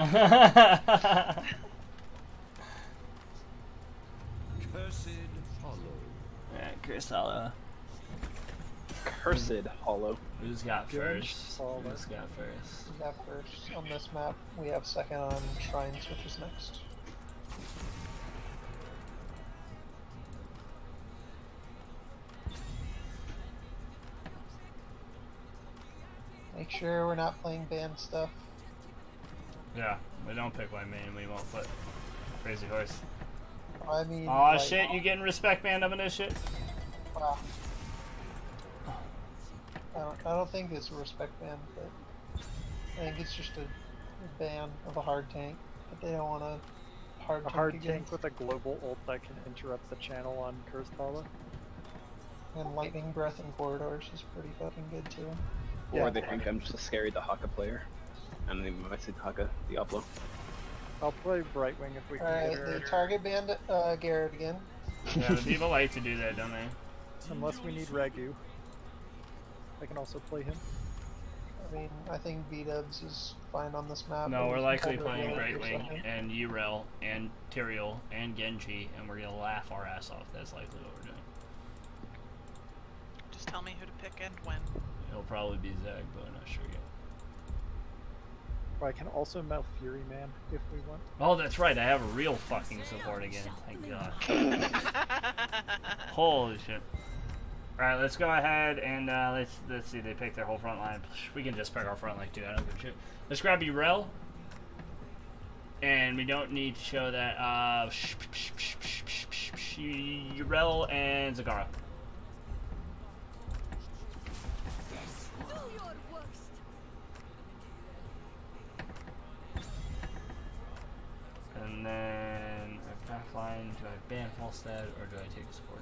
Cursed Hollow. yeah, Cursed Hollow. Cursed hollow. Who's got Good. first? Solid. Who's got first? We got first on this map. We have second on Shrines, which is next. Make sure we're not playing band stuff. Yeah, we don't pick white main. We won't put crazy horse. I mean, Oh like, shit! You getting respect banned up in this shit? wow. I don't, I don't think it's a respect ban, but I think it's just a ban of a hard tank. But they don't want a hard A tank hard again. tank with a global ult that can interrupt the channel on Cursed Hollow. And lightning breath in corridors is pretty fucking good too. Yeah. Or they think I'm just a scary Dehaka player. And they might say Dehaka Diablo. I'll play Brightwing if we can Alright, get they target band uh, Garrett again. Yeah, the people like to do that, don't they? Unless we need Regu. I can also play him. I mean, I think B Dubs is fine on this map. No, but we're likely playing cover it for Brightwing and Yrel and Tyrael and Genji, and we're gonna laugh our ass off. That's likely what we're doing. Just tell me who to pick and when. It'll probably be Zag, but I'm not sure yet. Or I can also mouth Fury Man if we want. Oh, that's right. I have a real fucking support again. Thank God. Holy shit. Alright, let's go ahead and uh, let's let's see. They pick their whole front line. We can just pick our front line too. I don't give a shit. Let's grab Yrel. And we don't need to show that. Uh, Yrel and Zagara. And then a backline. Do I ban Falstad or do I take support?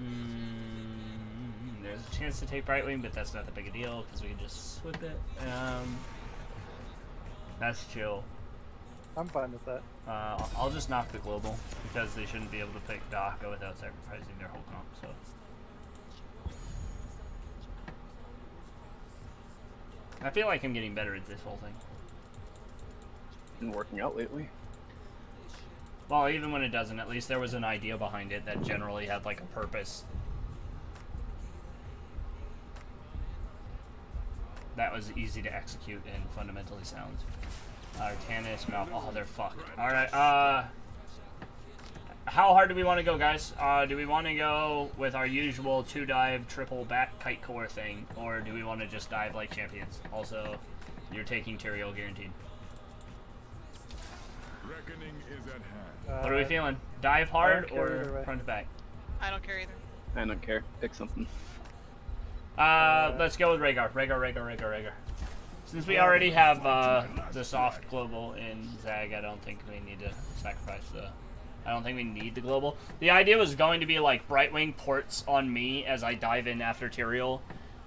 Mm, there's a chance to take Brightwing, but that's not that big a deal because we can just swip it. Um, that's chill. I'm fine with that. Uh, I'll- I'll just knock the global because they shouldn't be able to pick Daka without sacrificing their whole comp. So. I feel like I'm getting better at this whole thing. Been working out lately. Well, even when it doesn't, at least there was an idea behind it that generally had like a purpose. That was easy to execute and fundamentally sound. Artanis, Mouth. Oh, they're fucked. Alright, uh. How hard do we want to go, guys? Uh, do we want to go with our usual two dive, triple back kite core thing, or do we want to just dive like champions? Also, you're taking Tyrael guaranteed. Reckoning is at hand. Uh, What are we feeling? Dive hard or way. front to back? I don't care either. I don't care. Pick something. Uh, let's go with Rehgar. Rehgar, Rehgar, Rehgar, Rehgar. Since we already have uh, the soft global in Zag, I don't think we need to sacrifice the. I don't think we need the global. The idea was going to be like Brightwing ports on me as I dive in after Tyrael,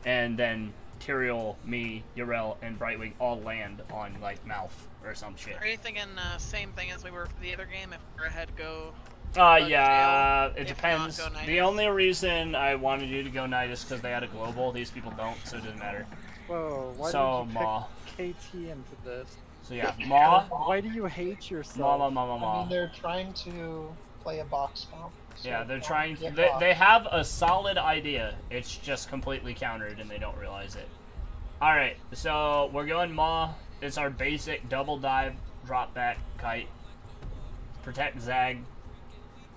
and then Tyrael, me, Yrel, and Brightwing all land on like Mouth or some shit. Are you thinking uh, same thing as we were for the other game? If we're ahead, go. Uh, yeah, Tail. it If depends. not, The only reason I wanted you to go Nydus because they had a global. These people don't, so it doesn't matter. Whoa, why So, did you Maw. pick KT into this? So yeah, Maw, Why do you hate yourself? Maw, Maw, Maw, Maw, I mean, they're trying to play a box comp. so Yeah, they're trying. get They, lost. they have a solid idea. It's just completely countered, and they don't realize it. All right, so we're going Maw. It's our basic double dive, drop back kite, protect Zag.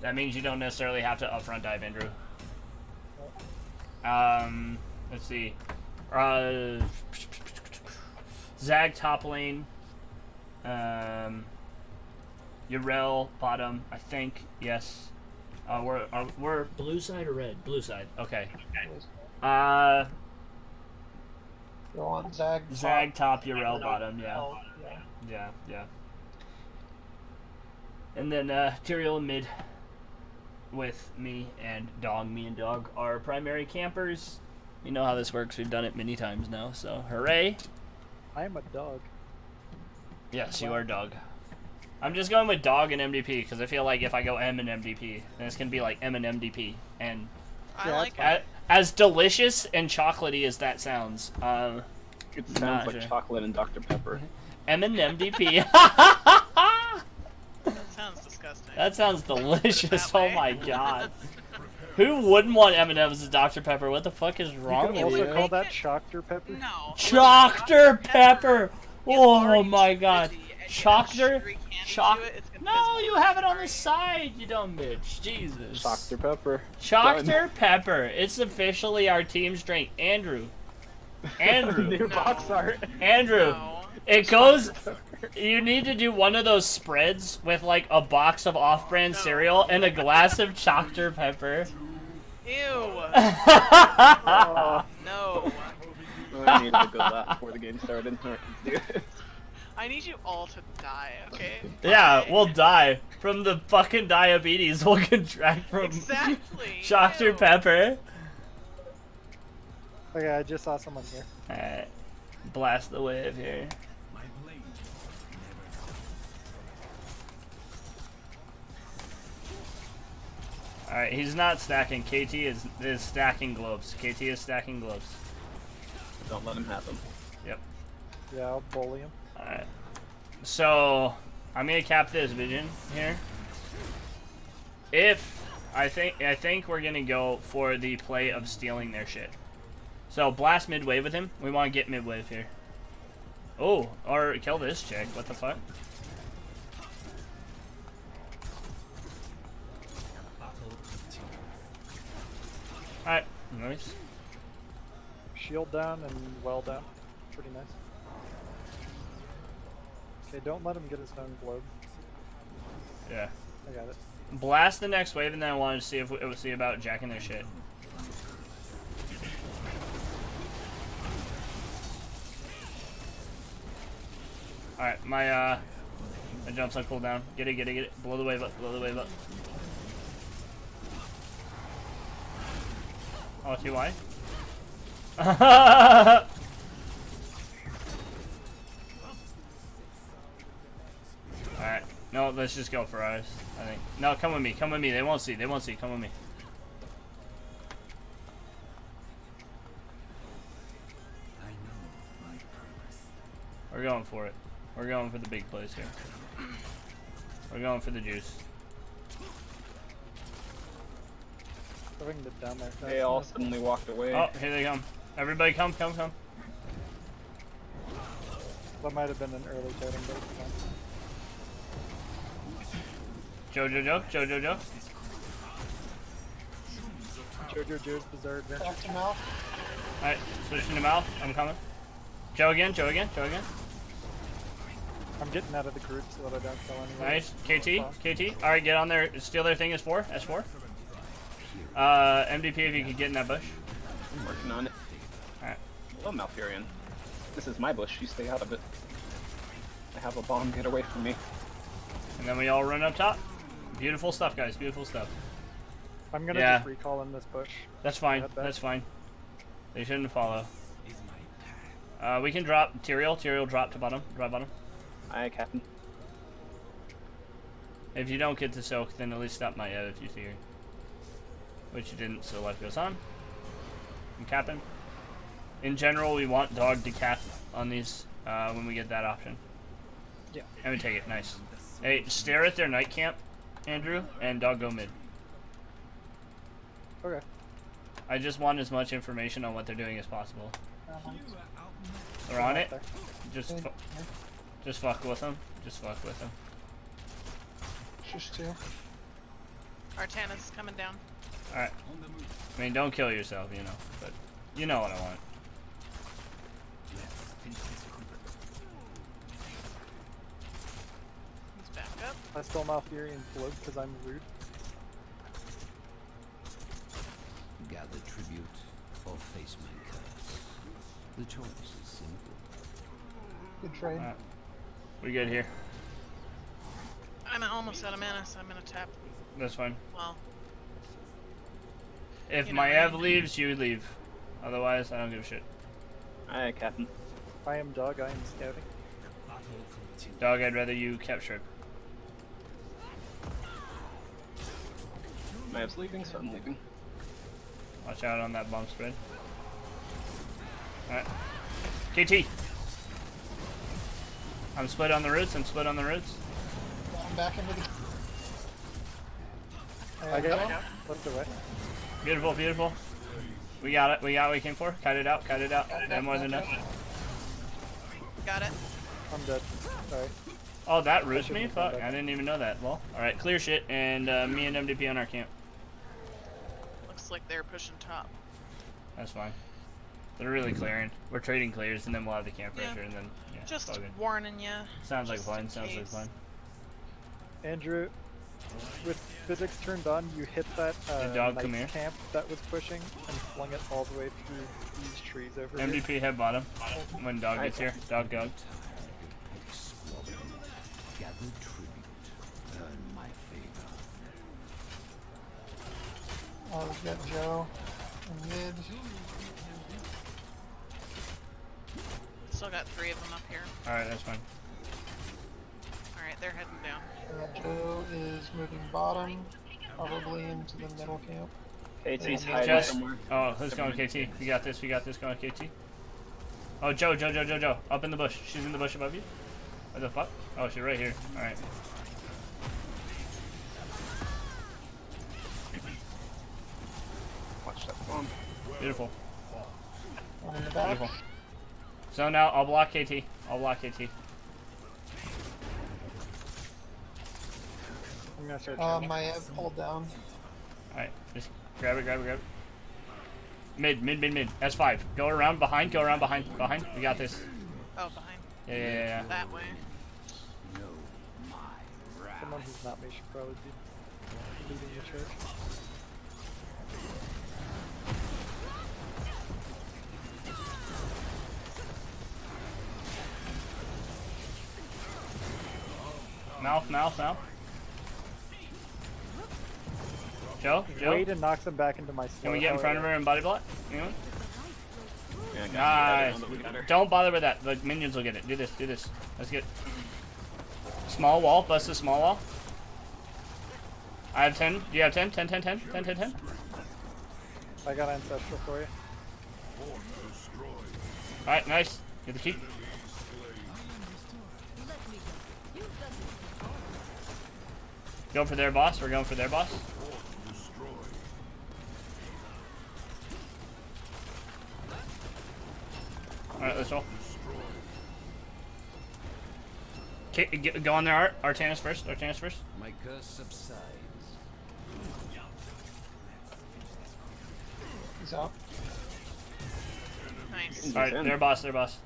That means you don't necessarily have to upfront dive Andrew. Um, let's see. Uh, Zag top lane. Um, Yrel bottom, I think. Yes. Uh, we're uh, we're blue side or red? Blue side. Okay. Uh, Go on Zag. top, Zag top, Yrel bottom. Yeah. L, yeah. Yeah. Yeah. And then uh, Tyrael mid with me and Dog. Me and Dog are primary campers. You know how this works. We've done it many times now. So hooray! I am a dog. Yes, you are Dog. I'm just going with Dog and MDP because I feel like if I go M and MDP, then it's gonna be like M and MDP. And I Yeah, like that's As delicious and chocolatey as that sounds, uh, It sounds like sure. chocolate and Dr. Pepper. M&MDP. That sounds disgusting. that sounds delicious. Oh my god. Who wouldn't want M&M's as Dr. Pepper? What the fuck is You wrong could with also you? call that Shockter Pepper. no. Dr. Pepper. It's Oh my god. fizzy, and you add Choctor? sugary candy to Choc. it, it's No, you have it on the side, you dumb bitch. Jesus. Dr. Pepper. Dr. Pepper. It's officially our team's drink. Andrew. Andrew. New box art. Andrew. No. It goes. You need to do one of those spreads with like a box of off-brand cereal and a glass of Dr. Pepper. Ew. Oh, No. I needed to go laugh before the game started. Alright, let's do it. I need you all to die, okay? yeah, Bye. we'll die from the fucking diabetes we'll contract from Exactly. Dr. Ew. Pepper. Okay, I just saw someone here. Alright. Blast the wave here. Alright, he's not stacking. KT is is stacking globes. KT is stacking globes. Don't let him have them. Yep. Yeah, I'll bully him. Alright. So I'm gonna cap this vision here. If I think I think we're gonna go for the play of stealing their shit. So blast mid wave with him. We wanna get mid wave here. Oh, or kill this chick. What the fuck? Alright, nice. Shield down and well down. Pretty nice. Okay, don't let him get his own globe. Yeah. I got it. Blast the next wave, and then I wanted to see if it would see about jacking their shit. Alright, my uh my jumps on cooldown. Get it, get it, get it. Blow the wave up, blow the wave up. Oh, TY? Alright. No, let's just go for ours, I think. No, come with me, come with me. They won't see, they won't see. Come with me. We're going for it. We're going for the big place here. We're going for the juice. So we can get down there. They all suddenly walked away. Oh, here they come. Everybody come, come, come. That might have been an early totem, but it's fine. Jojo Joe, Jojo Joe. Jojo Joe's Bizarre Adventure. Back to mouth. Alright, switching to mouth. I'm coming. Joe again, Joe again, Joe again. I'm getting out of the group so that I don't kill anyone. Nice. KT, KT. Alright, get on there. Steal their thing is 4, S4. Uh, MDP if you could get in that bush. I'm working on it. Alright. Hello, Malfurion. This is my bush. You stay out of it. I have a bomb. Get away from me. And then we all run up top. Beautiful stuff, guys. Beautiful stuff. I'm gonna Yeah. just recall in this bush. That's fine. Head. That's fine. They shouldn't follow. Uh, we can drop Tyrael. Tyrael drop to bottom. Drop bottom. Aye, Captain. If you don't get to soak, then at least stop my edit if you see her. Which you didn't, so life goes on. And Captain. In general, we want dog to cap on these uh, when we get that option. Yeah. And we take it. Nice. Hey, stare at their knight camp, Andrew, and dog go mid. Okay. I just want as much information on what they're doing as possible. Uh-huh. They're on it. There. Just, Okay. fu- just fuck with them. Just fuck with them. Just two. Artanis coming down. All right. I mean, don't kill yourself, you know, but you know what I want. He's back up. I stole Malfurion's globe because I'm rude. Gather tribute or face my curse. The choice is simple. Good trade. Alright. We good here. I'm almost out of mana, so I'm gonna tap. That's fine. Well, If You know my Ev mean. leaves, you leave. Otherwise, I don't give a shit. Aye, Captain. I am dog, I am scouting. Dog, I'd rather you capture shrimp. Mav's leaving, so I'm leaving. Watch out on that bump spread. Alright. KT! I'm split on the roots, I'm split on the roots. I'm back into the. I got it. Flipped away. Beautiful, beautiful. We got it, we got what we came for. Cut it out, cut it out. That more than enough. Got it. I'm dead. Sorry. Oh, that roots me? Fuck. I didn't even know that. Well, alright, clear shit, and uh, me and MDP on our camp. Looks like they're pushing top. That's fine. They're really clearing. We're trading clears, and then we'll have the camp Yeah. pressure, and then, yeah, Just warning you. Sounds like just fun, in sounds like case. fun. Andrew, with physics turned on, you hit that uh, dog, come here. camp that was pushing and flung it all the way through these trees over here. MDP head bottom when dog gets here. Dog go. Squabbling. Gather tribute. Earn my favor. Oh, we've got Joe in mid. Still got three of them up here. Alright, that's fine. Alright, they're heading down. Uh, Joe is moving bottom, probably into the middle camp. KT's hiding Just- somewhere. Oh, let's go KT. We got this, we got this, going on KT. Oh, Joe, Joe, Joe, Joe, Joe. Up in the bush. She's in the bush above you. What the fuck? Oh, she's right here. Alright. Beautiful. One in the back. Beautiful. So now I'll block KT. I'll block KT. I'm gonna start. Uh, charging. my Ev pulled down. Alright, just grab it, grab it, grab it. Mid, mid, mid, mid. S5. Go around behind, go around behind, behind. We got this. Oh, behind. Yeah, yeah, yeah. yeah. That way. Know my wrath. Someone who's not me should probably be leading the church. Mouth, mouth, mouth. Joe, Joe. Wade and knocks them back into my slow. Can we get in front of her and body block? Anyone? Yeah, Nice. it. We got her. Don't bother with that. The minions will get it. Do this, do this. Let's get small wall. Bust a small wall. I have 10. Do you have 10? 10, 10, 10, 10, 10, 10. I got ancestral for you. Alright, nice. Get the key. Going for their boss. We're going for their boss. Alright, let's roll. Okay, go on there, Art. Artanis first. Artanis first. My curse subsides. He's out. Nice. Alright, in. their boss, their boss.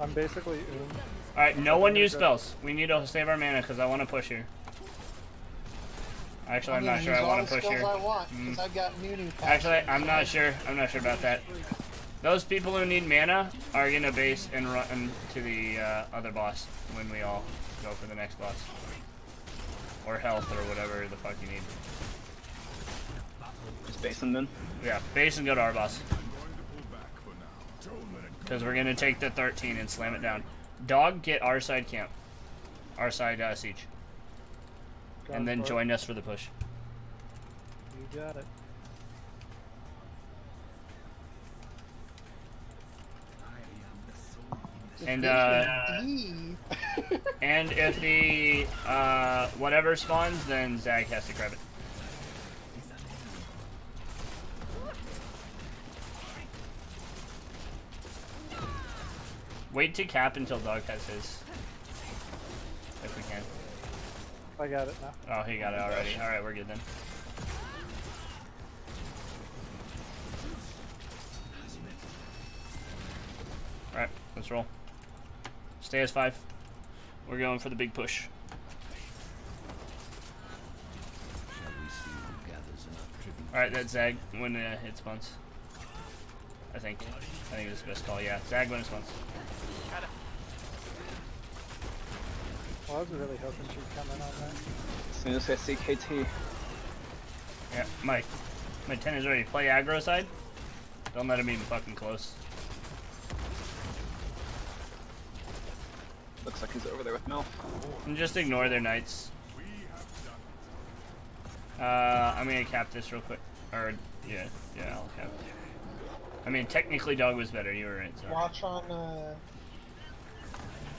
I'm basically um, Alright, no one use spells. We need to save our mana because I want to push here. Actually, I'm gonna not sure I want to push here. I want Mm. I've got Nunu. Actually, I'm not sure. I'm not sure about that. Those people who need mana are gonna base and run to the uh, other boss when we all go for the next boss, or health or whatever the fuck you need. Just base him then. Yeah, base and go to our boss. Because we're gonna take the 13 and slam it down. Dog, get our side camp, our side uh, siege, going and then for it. join us for the push. You got it. And uh, and if the uh, whatever spawns, then Zag has to grab it. Wait to cap until Dog has his. If we can. I got it now. Oh, he got it already. Alright, we're good then. Alright, let's roll. Stay as five. We're going for the big push. Alright, that's Zag when uh, it spawns. I think. I think it's the best call, yeah. Zag when it spawns. Got it. Well, I was really hoping she'd come in on that. As soon as I see KT, Yeah, my my 10 is ready. Play aggro side. Don't let him even fucking close. looks like he's over there with Melf. And just ignore their knights. Uh, I'm gonna cap this real quick. Or yeah, yeah, I'll have. I mean, technically, dog was better. You were right. So. Watch on uh,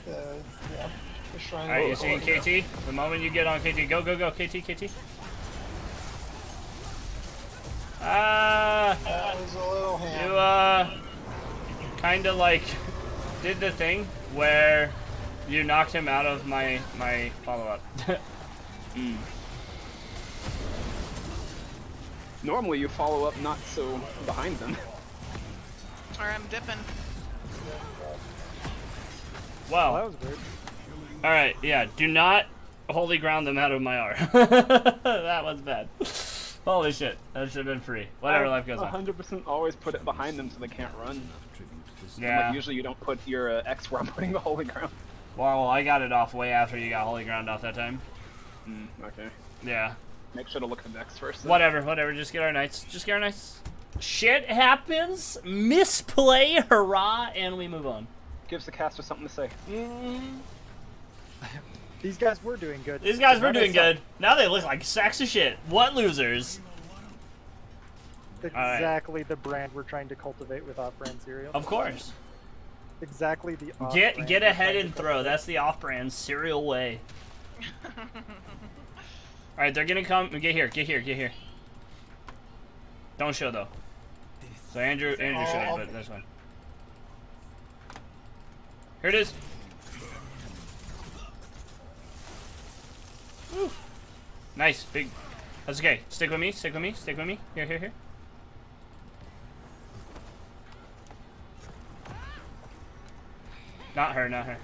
the yeah the shrine. All right, you seeing Holy KT? The moment you get on KT, go, go, go, KT, KT. Ah, That was a little ham. you uh, kind of like did the thing where you knocked him out of my my follow up. Mm. Normally you follow up not so behind them. Or I'm dipping. wow. Oh, that was weird. All right, yeah. Do not holy ground them out of my R. that was bad. Holy shit, that should have been free. Whatever, life goes on. 100% always put it behind them so they can't run. Yeah. Like usually you don't put your uh, X where I'm putting the holy ground. Well, I got it off way after you got holy ground off that time. Mm, okay. Yeah. Make sure to look at the X first. then. Whatever, whatever. Just get our knights. Just get our knights. Shit happens. Misplay. Hurrah, and we move on. Gives the caster something to say. Mm, These guys were doing good. these guys were doing good. Now they look like sacks of shit. What losers? right. Exactly the brand we're trying to cultivate with off-brand cereal. Of course. Exactly the off Get brand get we're ahead and throw. cultivate. That's the off-brand cereal way. All right, they're gonna come. Get here. Get here. Get here. Don't show though. So Andrew, Andrew Oh, shouldn't, I'll- but that's fine. Here it is. Nice, big. That's okay. Stick with me. Stick with me. Stick with me. Here, here, here. Not her. Not her.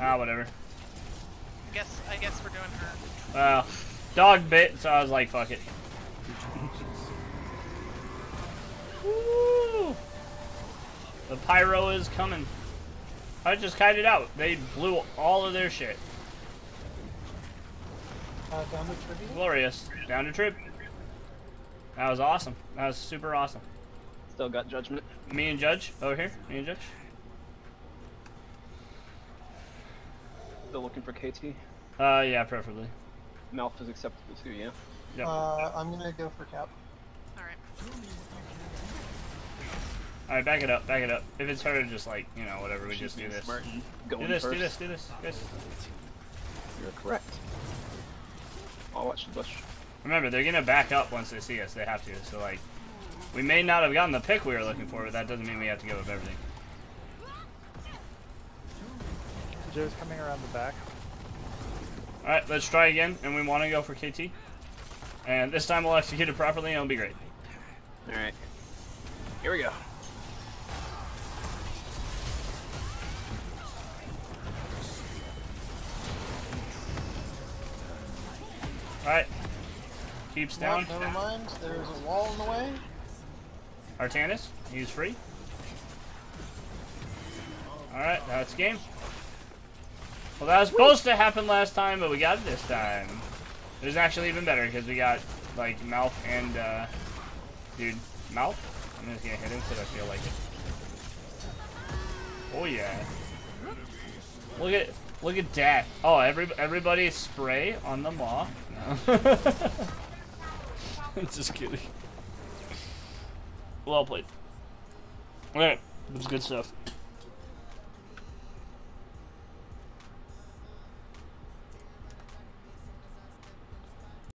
Ah, whatever. I Guess I guess we're doing her. Well, dog bit, so I was like, fuck it. Woo! The pyro is coming. I just kited out. They blew all of their shit. Uh, down to tribute. Glorious. Down to trip. That was awesome. That was super awesome. Still got judgment. Me and Judge over here. Me and Judge. Still looking for KT. Uh, yeah, preferably. Mouth is acceptable too, yeah. Yep. Uh, I'm gonna go for cap. All right. All right, back it up. Back it up. If it's her, just like you know, whatever. We She's just do this. Smart and Do this. first. Do this. Do this. Guys. You're correct. I'll watch the bush. Remember, they're gonna back up once they see us. They have to. So like, we may not have gotten the pick we were looking for, but that doesn't mean we have to give up everything. Joe's coming around the back. All right, let's try again, and we want to go for KT. And this time we'll execute it properly, and it'll be great. Alright. Here we go. All right, keeps down. Nope, never mind. There's a wall in the way. Artanis, he's free. All right, that's game. Well, that was supposed to happen last time, but we got it this time. It was actually even better because we got like mouth and uh, dude mouth. I'm just gonna hit him because I feel like it. Oh yeah. Look at look at that. Oh, every everybody spray on the maw. No. just kidding. Well played. Alright, that's good stuff.